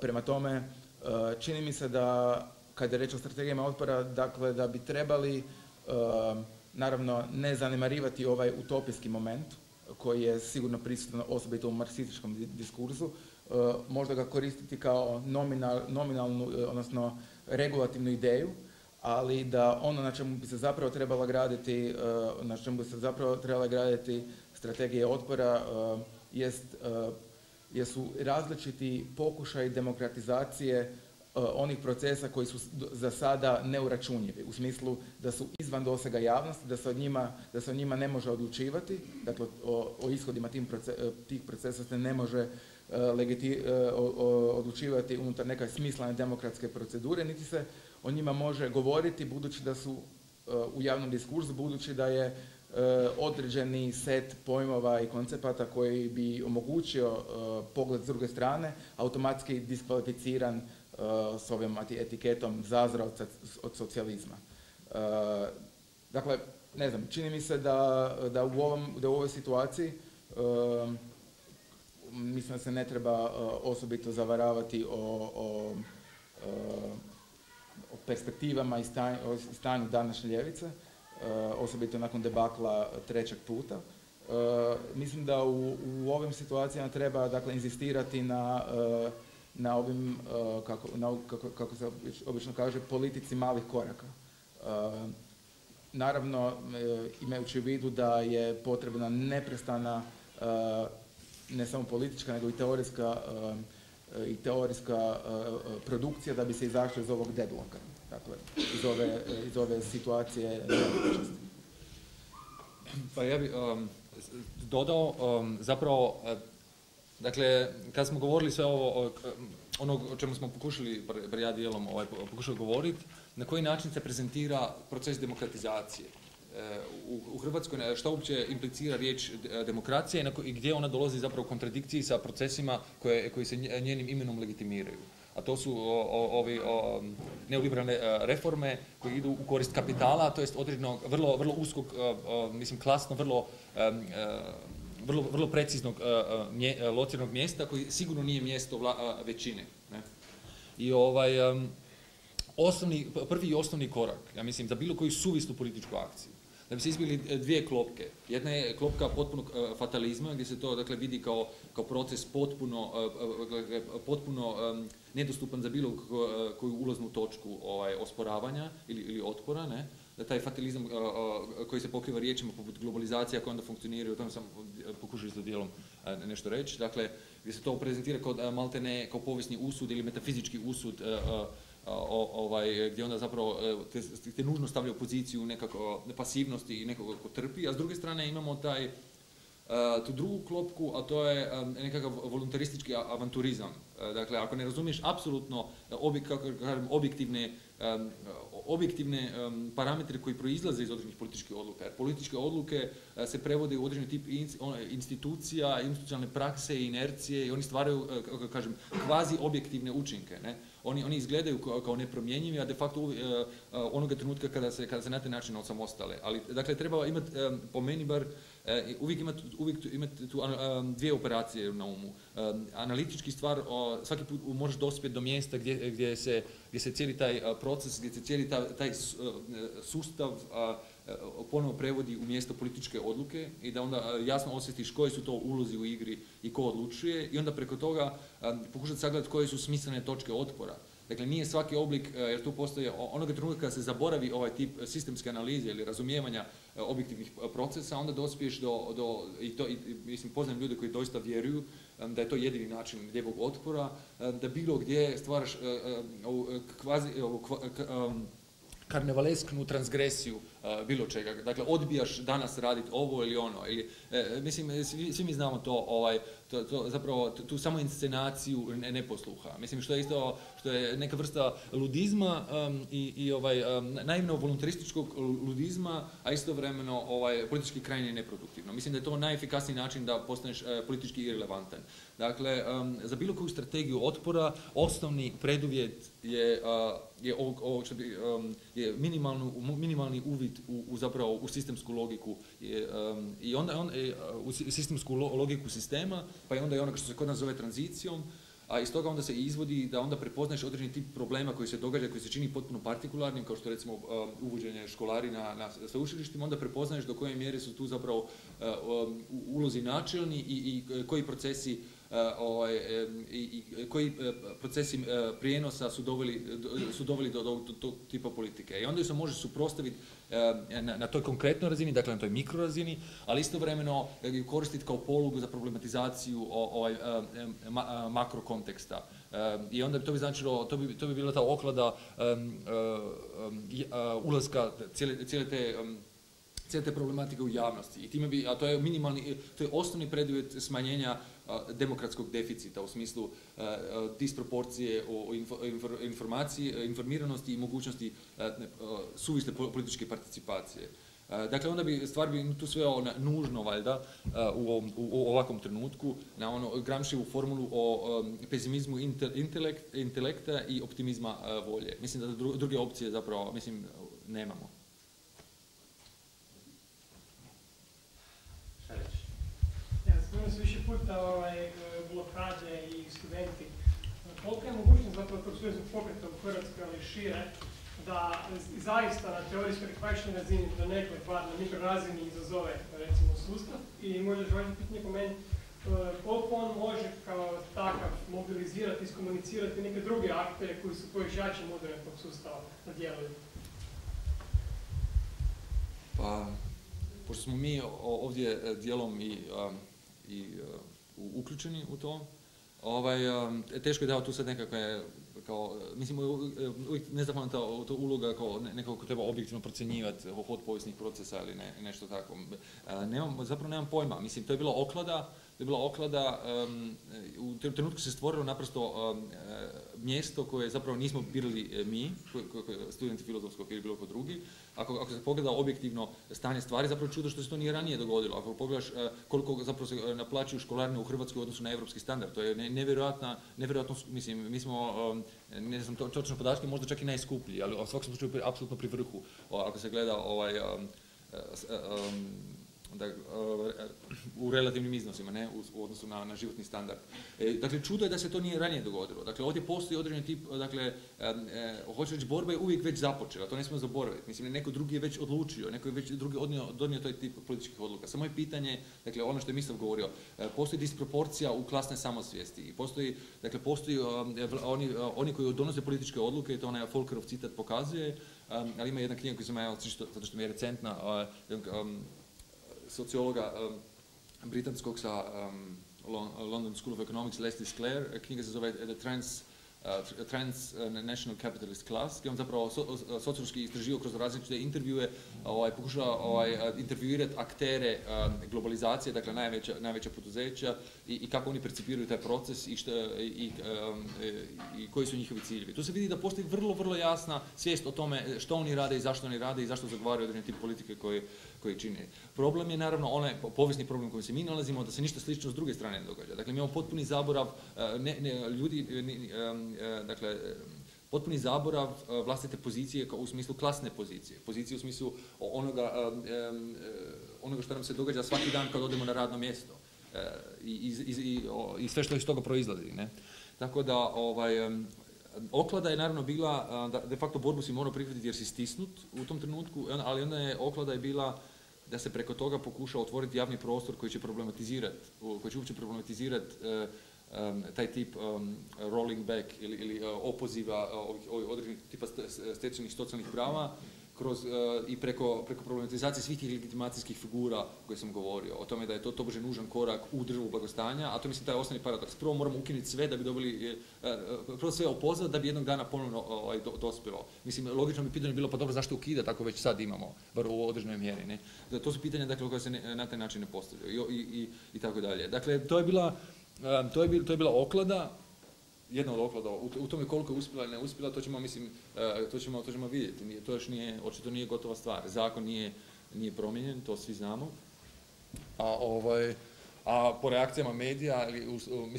Prema tome, čini mi se da kada je reč o strategijama otpora, dakle da bi trebali naravno ne zanemarivati ovaj utopijski moment koji je sigurno prisutan osobito u marksističkom diskursu, možda ga koristiti kao nominalnu, odnosno regulativnu ideju, ali da ono na čemu bi se zapravo trebala graditi, na čemu bi se zapravo trebala graditi strategije otpora jest, jesu različiti pokušaj demokratizacije onih procesa koji su za sada neuračunjivi, u smislu da su izvan dosega javnosti, da se o njima, da se o njima ne može odlučivati, dakle o, ishodima tih procesa se ne može odlučivati unutar neke smislene demokratske procedure, niti se o njima može govoriti budući da su u javnom diskursu, budući da je određeni set pojmova i koncepata koji bi omogućio pogled s druge strane, automatski diskvalificiran s ovim etiketom zazravca od socijalizma. Dakle, ne znam, čini mi se da, da, u, ovom, da u ovoj situaciji mislim da se ne treba osobito zavaravati o, o, o perspektivama i stanju današnje ljevice, osobito nakon debakla trećeg puta. Mislim da u, u ovim situacijama treba dakle, inzistirati na na ovim, kako, na, kako, kako se obično kaže, politici malih koraka. Naravno, imajući u vidu da je potrebna neprestana ne samo politička, nego i teorijska, i teorijska produkcija da bi se izašlo iz ovog deadlocka, dakle, iz ove, iz ove situacije Pa ja bih um, dodao um, zapravo Dakle, kad smo govorili sve ovo, ono o čemu smo pokušali, bar ja dijelom ovaj, pokušali govoriti, na koji način se prezentira proces demokratizacije. E, u, Hrvatskoj što uopće implicira riječ demokracija i gdje ona dolazi zapravo u kontradikciji sa procesima koje, koji se njenim imenom legitimiraju. A to su ovi neoliberalne e, reforme koje idu u korist kapitala, to jest određenog vrlo, vrlo uskog, mislim klasno, vrlo e, vrlo, vrlo preciznog lociranog mjesta koji sigurno nije mjesto većine. Ne? I ovaj, osnovni, prvi i osnovni korak, ja mislim, za bilo koju suvislu političku akciju, da bi se izbili e, dvije klopke. Jedna je klopka potpunog fatalizma, gdje se to dakle, vidi kao, kao proces potpuno, potpuno nedostupan za bilo koju ulaznu točku ovaj, osporavanja ili, ili otpora. Ne? da taj fatalizam koji se pokriva riječima poput globalizacija koja onda funkcionira, o tome sam pokušao isto dijelom nešto reći, dakle gdje se to prezentira kao malte kao povijesni usud ili metafizički usud ovaj, gdje onda zapravo te, te nužno stavlja u poziciju nekako pasivnosti i nekoga ko trpi, a s druge strane imamo taj tu drugu klopku, a to je nekakav voluntaristički avanturizam. Dakle, ako ne razumiješ apsolutno objektivne objektivne parametre koji proizlaze iz određenih političkih odluka. Jer političke odluke e, se prevode u određeni tip institucija, institucionalne prakse inercije i oni stvaraju, e, kako kažem, kvazi objektivne učinke. Ne? Oni, oni izgledaju kao nepromjenjivi, a de facto e, onoga trenutka kada se, kada se na taj način osamostale. Ali, dakle, treba imati, po meni bar, uvijek imati uvijek imati tu dvije operacije na umu. Analitički stvar, svaki put možeš dospjeti do mjesta gdje, gdje, se, gdje se cijeli taj proces, gdje se cijeli taj, sustav ponovo prevodi u mjesto političke odluke i da onda jasno osjetiš koji su to ulozi u igri i ko odlučuje i onda preko toga pokušati sagledati koje su smislene točke otpora. Dakle, nije svaki oblik, jer tu postoji onoga trenutka kada se zaboravi ovaj tip sistemske analize ili razumijevanja objektivnih procesa, onda dospiješ do, do i to, i, mislim, poznajem ljude koji doista vjeruju da je to jedini način lijevog otpora, da bilo gdje stvaraš kvazi, karnevalesknu transgresiju bilo čega. Dakle, odbijaš danas raditi ovo ili ono. Ili, e, mislim, svi, mi znamo to, ovaj, to, to, zapravo, tu samo inscenaciju neposluha. Mislim, što je isto, što je neka vrsta ludizma i, i ovaj, um, naivno voluntarističkog ludizma, a istovremeno ovaj, politički krajnje neproduktivno. Mislim da je to najefikasniji način da postaneš e, politički irrelevantan. Dakle, za bilo koju strategiju otpora, osnovni preduvjet je, je, ovo, što bi, je minimalni uvid u, u, zapravo u sistemsku logiku je, i onda on, e, u sistemsku logiku sistema, pa i onda i onoga što se kod nas zove tranzicijom, a iz toga onda se izvodi da onda prepoznaješ određeni tip problema koji se događa, koji se čini potpuno partikularnim, kao što recimo uvođenje školari na, na sveučilištima, onda prepoznaješ do koje mjere su tu zapravo ulozi načelni i, i koji procesi ovaj, i, koji procesi prijenosa su doveli, su doveli do, tog tipa politike. I onda se može suprostaviti na, na toj konkretnoj razini, dakle na toj mikrorazini, ali istovremeno koristiti kao polugu za problematizaciju ovaj, makro konteksta. I onda bi to bi značilo, to bi, to bi bila ta oklada ulaska cijele, cijele te te problematike u javnosti. I time bi, a to je minimalni, to je osnovni preduvjet smanjenja demokratskog deficita u smislu disproporcije o informaciji, informiranosti i mogućnosti suvisle političke participacije. Dakle, onda bi stvar bi tu sve na nužno, valjda, u, u, ovakvom trenutku, na ono Gramscijevu formulu o pesimizmu intelekta i optimizma volje. Mislim da druge opcije zapravo, mislim, nemamo. Su više puta ovaj, blokade i studenti. Koliko je mogućnost zapravo tog studentskog pokreta u Hrvatskoj, ali šire, da zaista na teorijskoj prihvaćenoj razini do nekoj bar na mikrorazini izazove recimo sustav i možda važno pitanje po meni koliko on može kao takav mobilizirati, iskomunicirati neke druge aktere koji su pojačači modernog tog sustava na djeluju? Pa, pošto smo mi ovdje e, dijelom i i uh, uključeni u to. Ovaj, um, teško je dao tu sad nekakve, kao, mislim, uvijek nezahvalna ta, ta uloga kao nekako ko treba objektivno procjenjivati hod povijesnih procesa ili ne, nešto tako. Nemam, zapravo nemam pojma, mislim, to je bila oklada, to je bila oklada, um, u trenutku se stvorilo naprosto um, mjesto koje zapravo nismo birali e, mi, studenti filozofskog ili bilo ko drugi. Ako, ako se pogleda objektivno stanje stvari, zapravo čudo što se to nije ranije dogodilo. Ako pogledaš e, koliko zapravo se e, naplaćuju školarine u Hrvatskoj u odnosu na evropski standard, to je nevjerojatna, nevjerojatno, mislim, mi smo, ne znam točno podatke, možda čak i najskuplji, ali u svakom slučaju apsolutno pri vrhu, ako se gleda ovaj, da, u relativnim iznosima, ne, u, odnosu na, na životni standard. E, dakle, čudo je da se to nije ranije dogodilo. Dakle, ovdje postoji određeni tip, dakle, e, hoću reći, borba je uvijek već započela, to ne smijemo zaboraviti. Mislim, neko drugi je već odlučio, neko je već drugi odnio, donio taj tip političkih odluka. Samo je pitanje, dakle, ono što je Mislav govorio, postoji disproporcija u klasne samosvijesti i postoji, dakle, postoji oni, oni koji donose političke odluke, to onaj Folkerov citat pokazuje, ali ima jedna knjiga koja se ja, zato što mi je recentna, sociologa um, britanskog sa London School of Economics, Leslie Sclair, knjiga se zove The Trans uh, Transnational Capitalist Class, gdje on zapravo sociološki istraživao kroz različite intervjue, ovaj, pokušava ovaj, intervjuirati aktere um, globalizacije, dakle najveća, najveća poduzeća i, i, kako oni percipiraju taj proces i, i, i, koji su njihovi ciljevi. Tu se vidi da postoji vrlo, vrlo jasna svijest o tome što oni rade i zašto oni rade i zašto zagovaraju određene tip politike koje koji čine. Problem je naravno onaj povijesni problem u kojem se mi nalazimo, da se ništa slično s druge strane ne događa. Dakle, mi imamo potpuni zaborav, e, ne, ne, ljudi, e, dakle, potpuni zaborav e, vlastite pozicije u smislu klasne pozicije, pozicije u smislu onoga, onoga što nam se događa svaki dan kad odemo na radno mjesto i, i, i, i sve što iz toga proizlazi. Ne? Tako da, ovaj, Oklada je naravno bila, de facto borbu si morao prihvatiti jer si stisnut u tom trenutku, ali onda je oklada je bila da se preko toga pokuša otvoriti javni prostor koji će problematizirati, koji će uopće problematizirati e, taj tip rolling back ili, ili e, opoziva uh, određenih tipa stečenih socijalnih prava kroz, i preko, preko problematizacije svih tih legitimacijskih figura koje sam govorio. O tome da je to tobože nužan korak u državu blagostanja, a to mislim taj osnovni paradoks. Prvo moramo ukinuti sve da bi dobili, prvo sve opozvati da bi jednog dana ponovno ovaj, dospjelo. Mislim, logično bi pitanje bilo pa dobro zašto ukida tako već sad imamo, bar u određenoj mjeri. Ne? To su pitanja dakle, koje se na taj način ne postavljaju i, i, i, tako dalje. Dakle, to je bila, to je, to je bila oklada, jedna od oklada, u, tome koliko je uspjela ili ne uspjela, to ćemo, mislim, e, to ćemo, to ćemo vidjeti. Nije, to još nije, očito nije gotova stvar. Zakon nije, nije promijenjen, to svi znamo. A, ovaj, a po reakcijama medija, mislim,